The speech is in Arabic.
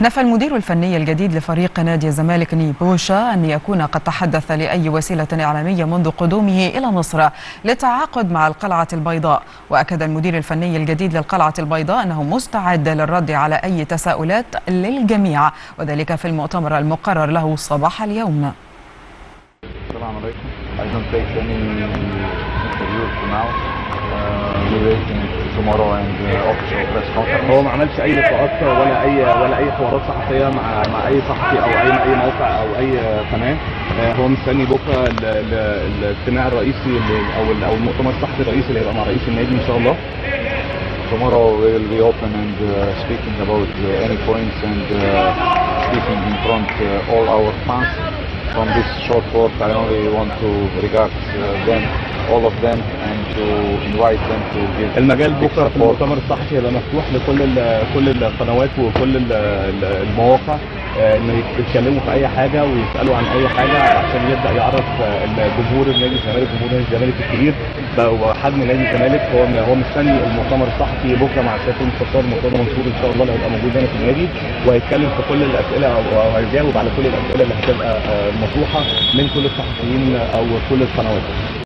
نفى المدير الفني الجديد لفريق نادي الزمالك نيبوشا أن يكون قد تحدث لأي وسيلة إعلامية منذ قدومه إلى مصر للتعاقد مع القلعة البيضاء. وأكد المدير الفني الجديد للقلعة البيضاء أنه مستعد للرد على أي تساؤلات للجميع وذلك في المؤتمر المقرر له صباح اليوم. السلام عليكم. Tomorrow and official press conference هو ما عملش أي لقاءات ولا اي ولا أي حوارات صحفية مع مع أي صحفي أو اي أي موقع أو أي قناة. آه، هو مستني بكرة الاجتماع الرئيسي أو أو المؤتمر الصحفي الرئيسي اللي هيبقى مع رئيس النادي إن شاء الله. Tomorrow we will be open and uh, speaking about uh, any points and uh, speaking in front uh, all our fans. From this short word, I only want to regard uh, them, all of them, and to invite them to give المجال بكره في. المؤتمر الصحفي هيبقى مفتوح لكل كل القنوات وكل ال- ال- المواقع آه، ان يتكلموا في أي حاجة ويسألوا عن أي حاجة عشان يبدأ يعرف آه، الجمهور النادي الزمالك جمهور نادي الزمالك الكبير وحجم نادي الزمالك. هو هو مستني المؤتمر الصحفي بكرة مع سياده المستشار مرتضى منصور إن شاء الله اللي هيبقى موجود هنا في النادي وهيتكلم في كل الأسئلة أو أو هيجاوب على كل الأسئلة اللي هتبقى آه، مطروحة من كل الصحفيين أو كل القنوات.